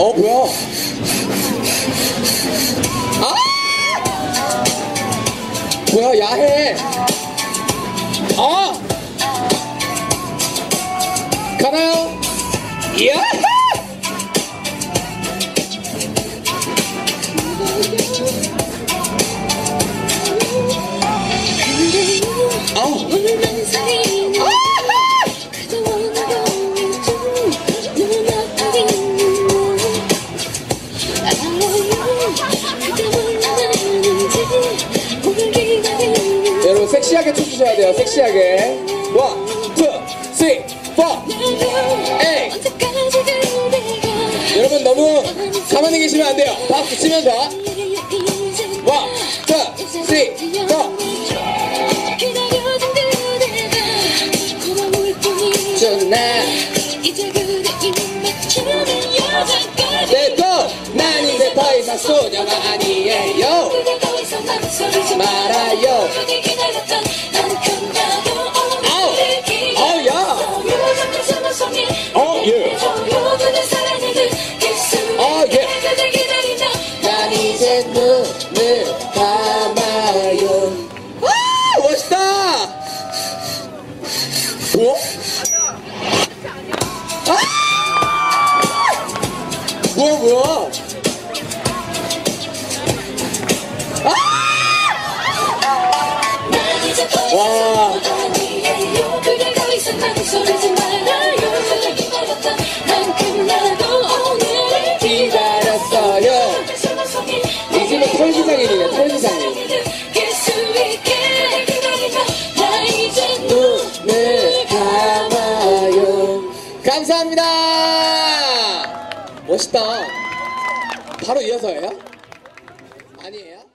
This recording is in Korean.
어 뭐야? 아! 뭐야 야해? 아! 가나요? 이야! 여러분 섹시하게 춰주셔야 돼요 섹시하게. one, two, three, four 에이 여러분 너무 가만히 계시면 안 돼요. 박수 치면서 one, two, three, four 좋나 이상 소녀가 아니에요 말아요 난 속에 어, 예. 어, 예. 그대 기다린다 난 이제 눈을 감아요 아 멋있다 뭐? 아! 뭐야 뭐야 눈을 감아요 감사합니다 멋있다 바로 이어서예요? 아니에요?